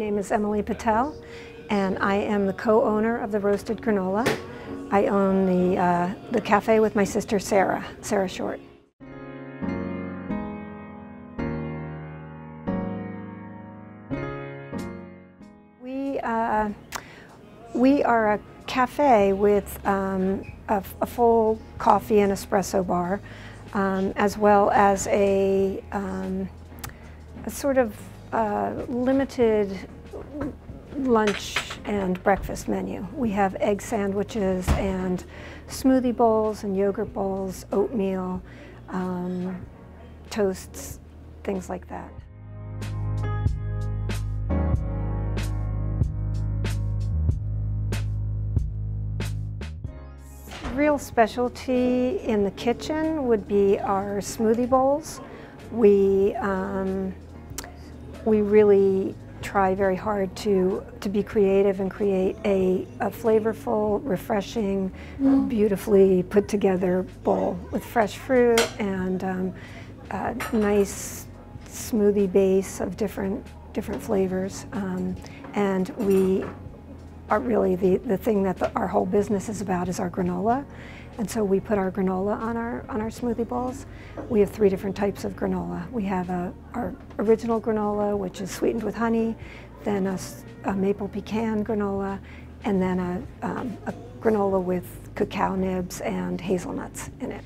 is Emily Patel, and I am the co-owner of the Roasted Granola. I own the, uh, the cafe with my sister Sarah, Sarah Short. We, uh, we are a cafe with um, a, a, full coffee and espresso bar, um, as well as a, um, a sort of uh, limited lunch and breakfast menu. We have egg sandwiches and smoothie bowls and yogurt bowls, oatmeal, um, toasts, things like that. Real specialty in the kitchen would be our smoothie bowls. We, um, we really try very hard to, to be creative and create a, a flavorful, refreshing, mm. beautifully put together bowl with fresh fruit and um, a nice smoothie base of different, different flavors. Um, and we are really the, the thing that the, our whole business is about is our granola. And so we put our granola on our, on our smoothie bowls. We have three different types of granola. We have a, our original granola, which is sweetened with honey, then a, a maple pecan granola, and then a, um, a granola with cacao nibs and hazelnuts in it.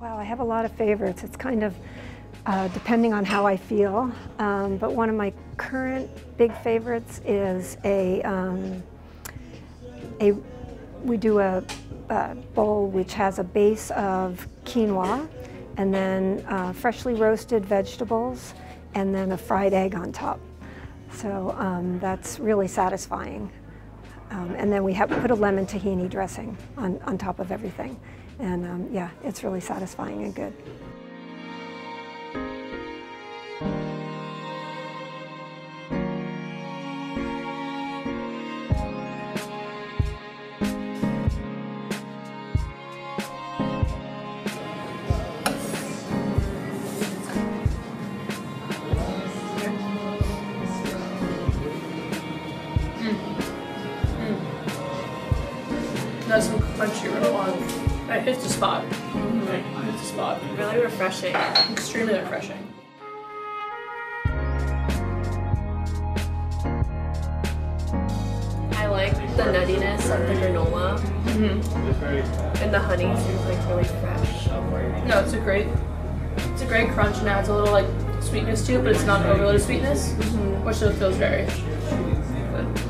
Wow, I have a lot of favorites. It's kind of uh, depending on how I feel. Um, but one of my current big favorites is a, um, a we do a, a, bowl which has a base of quinoa and then uh, freshly roasted vegetables and then a fried egg on top. So um, that's really satisfying. Um, and then we have put a lemon tahini dressing on, on top of everything. And um, yeah, it's really satisfying and good. Crunchy granola. It hits the spot. Mm -hmm. Hits the spot. Really refreshing. Extremely refreshing. I like the nuttiness of the granola. Mm -hmm. And the honey seems like really fresh. No, it's a great, it's a great crunch and adds a little like sweetness to it, but it's not overloaded sweetness, mm -hmm. which still feels very good.